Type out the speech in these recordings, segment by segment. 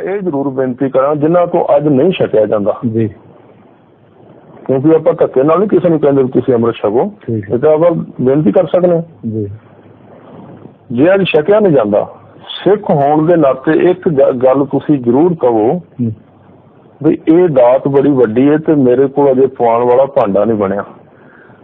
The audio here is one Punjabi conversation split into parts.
ਇਹ ਜ਼ਰੂਰ ਬੇਨਤੀ ਕਰਾਂ ਜਿਨ੍ਹਾਂ ਤੋਂ ਅੱਜ ਨਹੀਂ ਛਕਿਆ ਜਾਂਦਾ। ਜੀ। ਕਿਉਂਕਿ ਆਪਾਂ ਧੱਕੇ ਨਾਲ ਨਹੀਂ ਕਿਸੇ ਨੂੰ ਕਹਿੰਦੇ ਤੁਸੀਂ ਅੰਮ੍ਰਿਤ ਛਕੋ। ਇਹ ਤਾਂ ਆਪਾਂ ਬੇਨਤੀ ਕਰ ਸਕਦੇ ਹਾਂ। ਜੀ। ਜੇ ਅੱਜ ਛਕਿਆ ਨਹੀਂ ਜਾਂਦਾ ਸਿੱਖ ਹੋਣ ਦੇ ਨਾਤੇ ਇੱਕ ਗੱਲ ਤੁਸੀਂ ਜ਼ਰੂਰ ਕਹੋ। ਵੀ ਇਹ ਦਾਤ ਬੜੀ ਵੱਡੀ ਹੈ ਤੇ ਮੇਰੇ ਕੋਲ ਅਜੇ ਪਵਾਉਣ ਵਾਲਾ ਭਾਂਡਾ ਨਹੀਂ ਬਣਿਆ।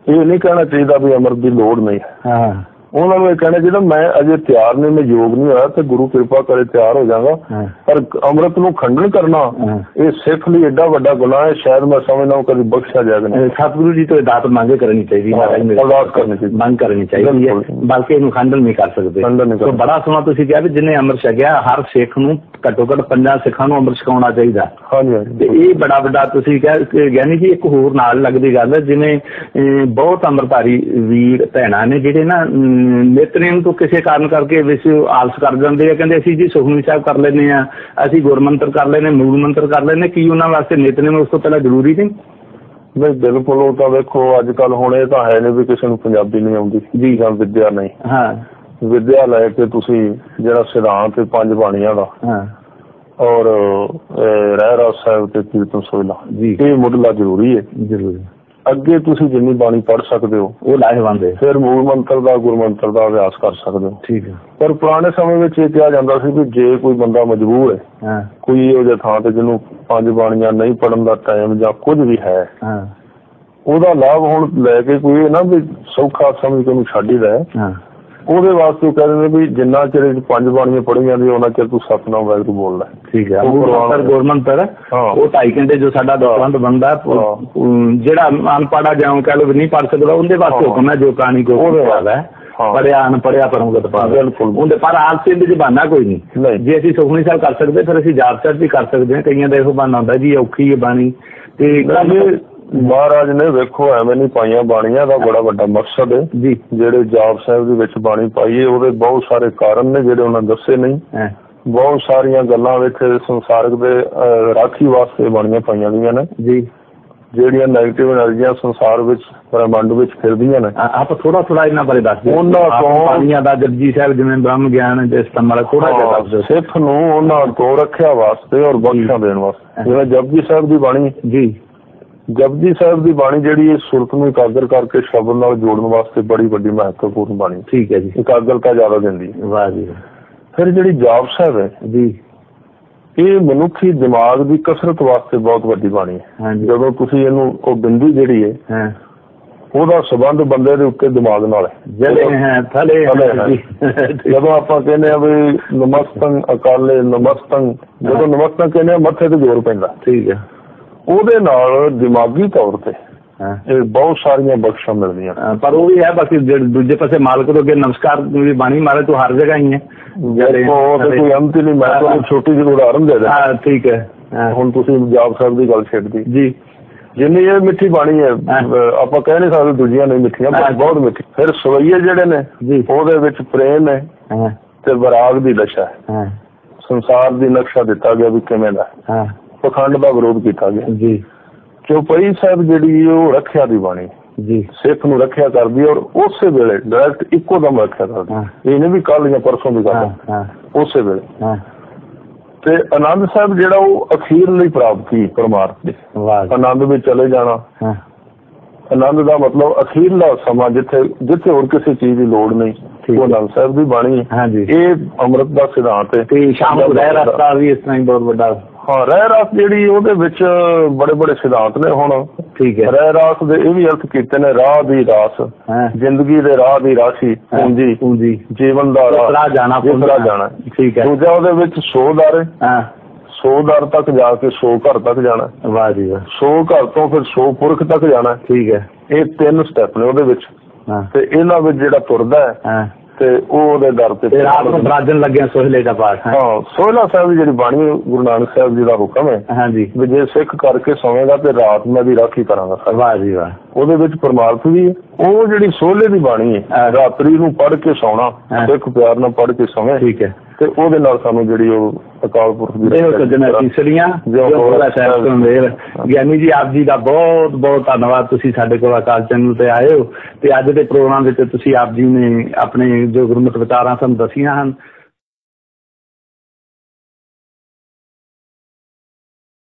ਇਹ ਨਹੀਂ ਕਹਿਣਾ ਚਾਹੀਦਾ ਵੀ ਅੰਮ੍ਰਿਤ ਦੀ ਲੋੜ ਨਹੀਂ। ਹਾਂ। ਉਹਨਾਂ ਨੂੰ ਇਹ ਕਹਿਣਾ ਚਾਹੀਦਾ ਮੈਂ ਅਜੇ ਤਿਆਰ ਨਹੀਂ ਮੈਂ ਯੋਗ ਨਹੀਂ ਹੋਇਆ ਤੇ ਗੁਰੂ ਕਿਰਪਾ ਕਰੇ ਤਿਆਰ ਹੋ ਜਾਵਾਂਗਾ ਹਾਂ ਪਰ ਅੰਮ੍ਰਿਤ ਨੂੰ ਖੰਡਨ ਕਰਨਾ। ਇਹ ਸਿੱਖ ਲਈ ਐਡਾ ਵੱਡਾ ਗੁਨਾਹ ਹੈ ਸ਼ਾਇਦ ਮੈਂ ਸਮਝਦਾ ਹਾਂ ਕਦੀ ਬਖਸ਼ਿਆ ਜਾਏਗਾ ਨਹੀਂ ਸਤਿਗੁਰੂ ਜੀ ਤੋਂ ਦਾਤ ਮੰਗੇ ਕਰਨੀ ਚਾਹੀਦੀ ਹਾਂ, ਮਹਾਰਾਜ ਮੇਰੇ ਅਰਦਾਸ ਕਰਨੀ ਚਾਹੀਦੀ। ਮੰਗ ਕਰਨੀ ਚਾਹੀਦੀ ਹੈ। ਬਲਕਿ ਇਹਨੂੰ ਖੰਡਨ ਨਹੀਂ ਕਰ ਸਕਦੇ ਸੋ ਬੜਾ ਸੋਹਣਾ ਤੁਸੀਂ ਕਿਹਾ ਵੀ ਜਿਨੇ ਅੰਮ੍ਰਿਤ ਛਕਿਆ ਹਰ ਸਿੱਖ ਨੂੰ ਘੱਟੋ ਘੱਟ ਪੰਜਾਂ ਸਿੱਖਾਂ ਨੂੰ ਅੰਮ੍ਰਿਤ ਛਕਾਉਣਾ ਚਾਹੀਦਾ। ਹਾਂਜੀ ਤੇ ਇਹ ਬੜਾ ਵੱਡਾ ਤੁਸੀਂ ਕਿਹਾ ਕਿ ਗਿਆਨੀ ਜੀ ਇੱਕ ਹੋਰ ਨਾਲ ਲੱਗਦੀ ਗੱਲ ਹੈ ਜਿਵੇਂ ਬਹੁਤ ਅੰਮ੍ਰਿਤਧਾਰੀ ਵੀਰ ਭੈਣਾਂ ਨੇ ਜਿਹੜੇ ਨਾ ਨਿਤਨੇਮ ਤੋਂ ਕਿਸੇ ਕਾਰਨ ਕਰਕੇ ਵਿੱਚ ਆਲਸ ਕਰ ਜਾਂਦੇ ਆ ਕਹਿੰਦੇ ਅਸੀਂ ਜੀ ਸੁਖਮਨੀ ਸਾਹਿਬ ਕਰ ਲੈਨੇ ਆ ਅਸੀਂ ਗੁਰਮੰਤਰ ਕਰ ਲੈਨੇ ਮੂਲ ਮੰਤਰ ਕਰ ਲੈਨੇ ਕੀ ਉਹਨਾਂ ਵਾਸਤੇ ਨਿਤਨੇਮ ਉਸ ਤੋਂ ਪਹਿਲਾਂ ਜ਼ਰੂਰੀ ਨਹੀਂ ਨਹੀਂ ਬਿਲਕੁਲ ਉਹ ਤਾਂ ਵੇਖੋ ਅੱਜ ਕੱਲ ਹੁਣ ਇਹ ਤਾਂ ਹੈ ਨਹੀਂ ਵੀ ਕਿਸੇ ਨੂੰ ਪੰਜਾਬੀ ਨਹੀਂ ਆਉਂਦੀ ਜੀ। ਜਾਂ ਵਿਦਿਆ ਨਹੀਂ। ਹਾਂ। ਵਿਦਿਆ ਲੈ ਕੇ ਤੁਸੀਂ ਜਿਹੜਾ ਸਿਧਾਂਤ ਤੇ ਪੰਜ ਬਾਣੀਆਂ ਦਾ ਹਾਂ। ਔਰ ਰਹਿ ਰਾਸ ਸਾਹਿਬ ਤੇ ਕੀਰਤਨ ਸੋਹਿਲਾ ਜੀ। ਇਹ ਮੁੱਢਲਾ ਜ਼ਰੂਰੀ ਹੈ। ਜ਼ਰੂਰੀ ਅੱਗੇ ਤੁਸੀਂ ਜਿੰਨੀ ਬਾਣੀ ਪੜ੍ਹ ਸਕਦੇ ਹੋ ਉਹ ਲਾਹੇਵੰਦ ਹੈ ਫਿਰ ਮੂਲ ਮੰਤਰ ਦਾ ਗੁਰਮੰਤਰ ਦਾ ਅਭਿਆਸ ਕਰ ਸਕਦੇ ਹੋ। ਠੀਕ ਹੈ। ਪਰ ਪੁਰਾਣੇ ਸਮੇਂ ਵਿੱਚ ਇਹ ਕਿਹਾ ਜਾਂਦਾ ਸੀ ਕਿ ਜੇ ਕੋਈ ਬੰਦਾ ਮਜਬੂਰ ਹੈ ਹਾਂ। ਕੋਈ ਇਹੋ ਜਿਹਾ ਥਾਂ ਤੇ ਜਿਹਨੂੰ ਪੰਜ ਬਾਣੀਆਂ ਨਹੀਂ ਪੜਨ ਦਾ ਟਾਈਮ ਜਾਂ ਕੁਝ ਵੀ ਹੈ ਹਾਂ। ਉਹਦਾ ਲਾਭ ਹੁਣ ਲੈ ਕੇ ਕੋਈ ਨਾ ਵੀ ਸੌਖਾ ਸਮਝ ਕੇ ਉਹਨੂੰ ਛੱਡ ਹੀ। ਹਾਂ। ਉਹਦੇ ਵਾਸਤੇ ਉਹ ਕਹਿੰਦੇ ਨੇ ਵੀ ਜਿੰਨਾ ਚਿਰ ਇਹ ਪੰਜ ਬਾਣੀਆਂ ਪੜ੍ਹੀਆਂ ਜਾਂਦੀਆਂ ਉਹਨਾਂ ਚਿਰ ਤੂੰ ਸਤਨਾਮ ਵਾਹਿਗੁਰੂ ਬੋਲਦਾ ਠੀਕ ਹੈ। ਉਹ ਮੰਤਰ ਗੁਰਮੰਤਰ ਹਾਂ। ਉਹ ਢਾਈ ਘੰਟੇ ਜੋ ਸਾਡਾ ਦਸਵੰਦ ਬੰਦਾ ਜਿਹੜਾ ਅਨਪੜਾ ਜਾਉ ਕਹ ਲੋ ਵੀ ਨਹੀਂ ਪੜ ਸਕਦਾ ਉਹਦੇ ਵਾਸਤੇ। ਹੁਕਮ ਹੈ ਜੋ ਕਾਣੀ ਕੋ ਉਹਦੇ ਹਾਂ। ਪੜਿਆ ਅਨਪੜਿਆ ਪਰਮਗਤ ਪਾਵੇ। ਬਿਲਕੁਲ। ਉਹਦੇ ਪਰ ਆਲਸੀ ਦੇ ਬਹਾਨਾ ਕੋਈ ਨਹੀਂ। ਜੇ ਅਸੀਂ ਸੁਖਮਨੀ ਸਾਹਿਬ ਕਰ ਸਕਦੇ ਫਿਰ ਅਸੀਂ ਜਾਪ ਸਾਹਿਬ ਵੀ ਕਰ ਸਕਦੇ ਹਾਂ। ਕਈਆਂ ਦਾ ਇਹੋ ਬਹਾਨਾ ਹੁੰਦਾ ਜੀ ਔਖੀ ਹੈ ਬਾਣੀ। ਤੇ ਮਹਾਰਾਜ ਨੇ ਵੇਖੋ ਐਵੇਂ ਨਹੀਂ ਪਾਈਆਂ ਬਾਣੀਆਂ ਦਾ ਬੜਾ ਵੱਡਾ ਮਕਸਦ ਹੈ। ਜੀ। ਜਿਹੜੇ ਜਾਪ ਸਾਹਿਬ ਦੇ ਵਿੱਚ ਬਾਣੀ ਪਾਈ ਹੈ ਉਹਦੇ ਬਹੁਤ ਸਾਰੇ ਕਾਰਨ ਨੇ ਜਿਹੜੇ ਉਹਨਾਂ ਦੱਸੇ ਨਹੀਂ। ਬਹੁਤ ਸਾਰੀਆਂ ਗੱਲਾਂ ਵਿੱਚ ਸੰਸਾਰਕ ਦੇ ਰਾਖੀ ਵਾਸਤੇ ਬਾਣੀਆਂ ਪਾਈਆਂ ਗਈਆਂ ਨੇ। ਜੀ। ਜਿਹੜੀਆਂ 네ਗੇਟਿਵ એનર્ਜੀਆਂ ਸੰਸਾਰ ਵਿੱਚ ਬ੍ਰਹਿਮੰਡ ਵਿੱਚ ਫਿਰਦੀਆਂ ਨੇ। ਆਪ ਥੋੜਾ ਥੋੜਾ ਇਹਨਾਂ ਬਾਰੇ ਦੱਸ ਦਿਓ। ਉਹਨਾਂ ਤੋਂ ਪਾਣੀਆਂ ਦਾ ਜਪਜੀ ਸਾਹਿਬ ਜਿਵੇਂ ਬ੍ਰਹਮ ਗਿਆਨ ਦੇ ਸਤਮਲ ਥੋੜਾ ਜਿਹਾ ਦੱਸ ਦਿਓ। ਸਿੱਖ ਨੂੰ ਉਹਨਾਂ ਤੋਂ ਰੱਖਿਆ ਵਾਸਤੇ ਔਰ ਬਖਸ਼ਾ ਦੇਣ ਵਾਸਤੇ। ਜਿਹੜਾ ਜਪਜੀ ਸਾਹਿਬ ਦੀ ਬਾਣੀ। ਜੀ। ਜਪਜੀ ਸਾਹਿਬ ਦੀ ਬਾਣੀ ਜਿਹੜੀ ਇਹ ਸੁਰਤ ਨੂੰ ਇਕਾਗਰ ਕਰਕੇ ਸ਼ਬਦ ਨਾਲ ਜੋੜਨ ਵਾਸਤੇ ਬੜੀ ਵੱਡੀ ਮਹੱਤਵਪੂਰਨ ਬਾਣੀ ਠੀਕ ਹੈ ਜੀ। ਇਕਾਗਰਤਾ ਜ਼ਿਆਦਾ ਦਿੰਦੀ ਹੈ। ਵਾਹ ਜੀ। ਫਿਰ ਜਿਹੜੀ ਜਾਪ ਸਾਹਿਬ ਹੈ ਜੀ। ਇਹ ਮਨੁੱਖੀ ਦਿਮਾਗ ਦੀ ਕਸਰਤ ਵਾਸਤੇ ਬਹੁਤ ਵੱਡੀ ਬਾਣੀ ਹੈ। ਜਦੋਂ ਤੁਸੀਂ ਇਹਨੂੰ ਉਹ ਬਿੰਦੀ ਜਿਹੜੀ ਹੈ ਹਾਂ। ਉਹਦਾ ਸਬੰਧ ਬੰਦੇ ਦੇ ਉੱਤੇ ਦਿਮਾਗ ਨਾਲ ਹੈ। ਜਲੇ ਹੈ ਥਲੇ ਜਦੋਂ ਆਪਾਂ ਕਹਿੰਦੇ ਆ ਵੀ ਨਮਸਤੰ ਅਕਾਲੇ ਨਮਸਤੰ ਜਦੋਂ ਨਮਸਤੰ ਕਹਿੰਦੇ ਆ ਮੱਥੇ ਤੇ ਜ਼ੋਰ ਪੈਂਦਾ। ਠੀਕ ਹੈ। ਉਹਦੇ ਨਾਲ ਦਿਮਾਗੀ ਤੌਰ ਤੇ ਇਹ ਬਹੁਤ ਸਾਰੀਆਂ ਬਖਸ਼ਾਂ ਮਿਲਦੀਆਂ। ਪਰ ਉਹ ਵੀ ਹੈ ਬਾਕੀ ਦੂਜੇ ਪਾਸੇ ਮਾਲਕ ਤੋਂ ਅੱਗੇ ਨਮਸਕਾਰ ਵੀ ਬਾਣੀ ਮਾਰੇ ਤੋਂ ਹਰ ਜਗ੍ਹਾ ਹੀ ਹੈ। ਜਿਹੜੇ- ਉਹ ਤੇ ਕੋਈ ਅੰਤ ਹੀ ਨਹੀਂ ਮੈਂ ਤੁਹਾਨੂੰ ਛੋਟੀ ਜਿਹੀ ਉਦਾਹਰਨ ਦੇ ਦਿਆਂ। ਹਾਂ ਠੀਕ ਹੈ। ਹੁਣ ਤੁਸੀਂ ਜਾਪ ਸਾਹਿਬ ਦੀ ਗੱਲ ਛੇੜਦੀ ਜੀ। ਜਿੰਨੀ ਇਹ ਮਿੱਠੀ ਬਾਣੀ ਹੈ ਆਪਾਂ ਕਹਿ ਨਹੀਂ ਸਕਦੇ ਦੂਜੀਆਂ ਨਹੀਂ ਮਿੱਠੀਆਂ। ਪਰ ਬਹੁਤ ਮਿੱਠੀ। ਫਿਰ ਸਵਈਏ ਜਿਹੜੇ ਨੇ ਜੀ। ਉਹਦੇ ਵਿੱਚ ਪ੍ਰੇਮ ਹੈ ਤੇ ਵਿਰਾਗ ਦੀ ਦਸ਼ਾ ਹੈ। ਹਾਂ। ਸੰਸਾਰ ਦੀ ਨਕਸ਼ਾ ਦਿੱਤਾ ਗਿਆ ਵੀ ਕਿਵੇਂ ਦਾ ਪਖੰਡ ਦਾ ਵਿਰੋਧ ਕੀਤਾ ਗਿਆ। ਜੀ। ਚੌਪਈ ਸਾਹਿਬ ਜਿਹੜੀ ਉਹ ਰੱਖਿਆ ਦੀ ਬਾਣੀ। ਜੀ। ਸਿੱਖ ਨੂੰ ਰੱਖਿਆ ਕਰਦੀ ਔਰ ਉਸੇ ਵੇਲੇ ਡਾਇਰੈਕਟ ਇੱਕੋ ਦਮ ਰੱਖਿਆ ਕਰਦੀ। ਇਹ ਨਹੀਂ ਵੀ ਕੱਲ ਜਾਂ ਪਰਸੋਂ ਦੀ ਗੱਲ ਉਸੇ ਵੇਲੇ। ਤੇ ਆਨੰਦ ਸਾਹਿਬ ਜਿਹੜਾ ਉਹ ਅਖੀਰ ਲਈ ਪ੍ਰਾਪਤੀ ਪਰਮਾਰਥ ਦੀ। ਆਨੰਦ ਵਿੱਚ ਚਲੇ ਜਾਣਾ। ਆਨੰਦ ਦਾ ਮਤਲਬ ਅਖੀਰਲਾ ਸਮਾਂ ਜਿੱਥੇ ਜਿੱਥੇ ਹੋਰ ਕਿਸੇ ਚੀਜ਼ ਦੀ ਲੋੜ ਨਹੀਂ ਉਹ। ਆਨੰਦ ਸਾਹਿਬ ਦੀ ਬਾਣੀ ਹੈ। ਇਹ ਅੰਮ੍ਰਿਤ ਦਾ ਸਿਧਾਂਤ ਹੈ। ਤੇ ਸ਼ਾਮ ਨੂੰ ਰਹਿ ਰਸਤਾ ਵੀ ਇਸ ਤਰ੍ਹਾਂ ਹੀ ਬਹੁਤ ਵੱਡਾ ਹਾਂ ਰਹਿ ਰਾਸ ਜਿਹੜੀ ਉਹਦੇ ਵਿੱਚ ਬੜੇ ਬੜੇ ਸਿਧਾਂਤ ਨੇ ਹੁਣ। ਠੀਕ ਹੈ। ਰਹਿ ਰਾਸ ਦੇ ਇਹ ਵੀ ਅਰਥ ਕੀਤੇ ਨੇ ਰਾਹ ਦੀ ਰਾਸ। ਜ਼ਿੰਦਗੀ ਦੇ ਰਾਹ ਦੀ ਰਾਸ਼ੀ ਪੂੰਜੀ। ਪੂੰਜੀ। ਜੀਵਨ ਦਾ ਰਾਹ। ਉਤਰਾ ਜਾਣਾ ਤਰ੍ਹਾਂ ਜਾਣਾ। ਠੀਕ ਹੈ। ਦੂਜਾ ਉਹਦੇ ਵਿੱਚ 100 ਦਰ। ਹਾਂ। 100 ਦਰ ਤੱਕ ਜਾ ਕੇ 100 ਘਰ ਤੱਕ ਜਾਣਾ। ਵਾਹ ਜੀ ਵਾਹ। 100 ਘਰ ਤੋਂ ਫਿਰ 100 ਪੁਰਖ ਤੱਕ ਜਾਣਾ। ਠੀਕ ਹੈ। ਇਹ ਤਿੰਨ ਸਟੈਪ ਨੇ ਉਹਦੇ ਵਿੱਚ। ਤੇ ਇਹਨਾਂ ਵਿੱਚ ਜਿਹੜਾ ਤੁਰਦਾ ਹਾਂ। ਤੇ ਉਹ ਉਹਦੇ ਦਰ ਤੇ ਤੇ ਰਾਤ ਨੂੰ ਬਰਾਜਨ ਲੱਗਿਆ ਸੋਹਲੇ ਦਾ ਪਾਠ ਹੈ? ਸੋਹਲਾ ਸਾਹਿਬ ਦੀ ਜਿਹੜੀ ਬਾਣੀ ਗੁਰੂ ਨਾਨਕ ਸਾਹਿਬ ਜੀ ਦਾ ਹੁਕਮ ਹੈ ਹਾਂ ਜੀ ਵੀ ਜੇ ਸਿੱਖ ਕਰਕੇ ਸੌਵੇਗਾ ਤੇ ਰਾਤ ਮੈਂ ਦੀ ਰਾਖੀ ਕਰਾਂਗਾ ਵਾਹ ਜੀ ਵਾਹ। ਉਹਦੇ ਵਿੱਚ ਪਰਮਾਰਥ ਵੀ ਹੈ। ਉਹ ਜਿਹੜੀ ਸੋਹਲੇ ਦੀ ਬਾਣੀ ਹੈ। ਰਾਤਰੀ ਨੂੰ ਪੜ੍ਹ ਕੇ ਸੌਣਾ। ਸਿੱਖ ਪਿਆਰ ਨਾਲ ਪੜ੍ਹ ਕੇ ਸੌਵੇਂ। ਠੀਕ ਹੈ। ਤੇ ਉਹਦੇ ਨਾਲ ਸਾਨੂੰ ਜਿਹੜੀ ਉਹ ਅਕਾਲ ਪੁਰਖ ਦੀ ਇਹੋ ਸੱਜਣਾ। ਤੀਸਰੀਆਂ ਜੋ ਹੋਇਆ ਸਾਹਿਬ ਤੋਂ ਮੇਰ ਗਿਆਨੀ ਜੀ ਆਪ ਜੀ ਦਾ ਬਹੁਤ ਬਹੁਤ ਧੰਨਵਾਦ। ਤੁਸੀਂ ਸਾਡੇ ਕੋਲ ਅਕਾਲ ਚੈਨਲ ਤੇ ਆਏ ਹੋ। ਤੇ ਅੱਜ ਦੇ ਪ੍ਰੋਗਰਾਮ ਵਿੱਚ ਤੁਸੀਂ ਆਪ ਜੀ ਨੇ ਆਪਣੇ ਜੋ ਗੁਰਮਤਿ ਵਿਚਾਰਾਂ ਸਾਨੂੰ ਦਸੀਆਂ ਹਨ।